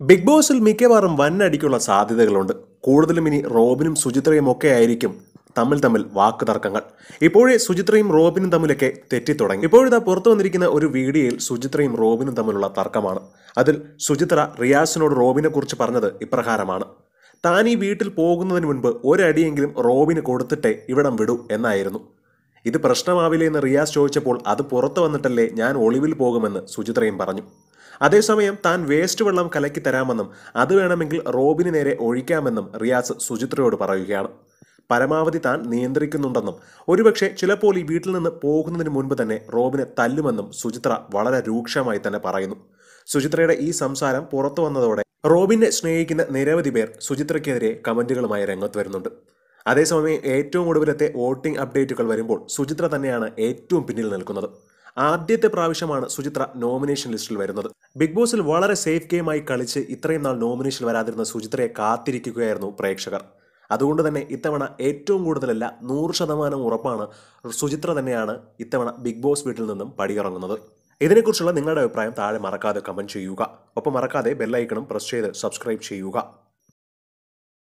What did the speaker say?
Big ബോസിൽ മിക്കവാറും വന്നടിക്കുള്ള സാധ്യതകളുണ്ട്. കൂടുതലും ഇനി റോബിനും സുചിത്രയും ഒക്കെ ആയിരിക്കും തമ്മിൽ തമ്മിൽ വാക്ക് തർക്കങ്ങൾ. ഇപ്പോഴേ സുചിത്രയും റോബിനും തമ്മിലൊക്കെ തെറ്റിത്തുടങ്ങി ഇപ്പോഴിതാ പുറത്തു വന്നിരിക്കുന്ന ഒരു വീഡിയോയിൽ സുചിത്രയും റോബിനും തമ്മിലുള്ള തർക്കമാണ്. അതിൽ സുചിത്ര റിയാസിനോട് റോബിനെ കുറിച്ച് പറഞ്ഞത് ഇപ്രകാരമാണ്. താൻ ഈ വീട്ടിൽ പോകുന്നതിന് മുൻപ് ഒരടിയെങ്കിലും റോബിന് കൊടുത്തിട്ടേ ഇവിടം വിടൂ എന്നായിരുന്നു. ഇത് പ്രശ്നമാവില്ലേ എന്ന് റിയാസ് ചോദിച്ചപ്പോൾ അത് പുറത്തു വന്നിട്ടല്ലേ ഞാൻ ഒളിവിൽ പോകുമെന്ന് സുചിത്രയും പറഞ്ഞു. അതേസമയം താൻ വേസ്റ്റ് വെള്ളം കലക്കി തരാമെന്നും അത് വേണമെങ്കിൽ റോബിന് നേരെ ഒഴിക്കാമെന്നും റിയാസ് സുചിത്രയോട് പറയുകയാണ്. പരമാവധി താൻ നിയന്ത്രിക്കുന്നുണ്ടെന്നും ഒരുപക്ഷെ ചിലപ്പോൾ ഈ വീട്ടിൽ നിന്ന് പോകുന്നതിന് മുൻപ് തന്നെ റോബിനെ തല്ലുമെന്നും സുചിത്ര വളരെ രൂക്ഷമായി തന്നെ പറയുന്നു. സുചിത്രയുടെ ഈ സംസാരം പുറത്തു വന്നതോടെ റോബിനെ സ്നേഹിക്കുന്ന നിരവധി പേർ സുചിത്രയ്ക്കെതിരെ കമന്റുകളുമായി രംഗത്ത് വരുന്നുണ്ട്. അതേസമയം ഏറ്റവും ഒടുവിലത്തെ വോട്ടിംഗ് അപ്ഡേറ്റുകൾ വരുമ്പോൾ സുചിത്ര തന്നെയാണ് ഏറ്റവും പിന്നിൽ നിൽക്കുന്നത്. ആദ്യത്തെ പ്രാവശ്യമാണ് സുചിത്ര നോമിനേഷൻ ലിസ്റ്റിൽ വരുന്നത്. ബിഗ് ബോസിൽ വളരെ സേഫ് ഗെയിമായി കളിച്ച് ഇത്രയും നാൾ നോമിനേഷൻ വരാതിരുന്ന സുചിത്രയെ കാത്തിരിക്കുകയായിരുന്നു പ്രേക്ഷകർ. അതുകൊണ്ട് തന്നെ ഇത്തവണ ഏറ്റവും കൂടുതലല്ല നൂറ് ശതമാനം ഉറപ്പാണ് സുചിത്ര തന്നെയാണ് ഇത്തവണ ബിഗ് ബോസ് വീട്ടിൽ നിന്നും പടിയിറങ്ങുന്നത്. ഇതിനെക്കുറിച്ചുള്ള നിങ്ങളുടെ അഭിപ്രായം താഴെ മറക്കാതെ കമന്റ് ചെയ്യുക. ഒപ്പം മറക്കാതെ ബെല്ലൈക്കണും പ്രസ് ചെയ്ത് സബ്സ്ക്രൈബ് ചെയ്യുക.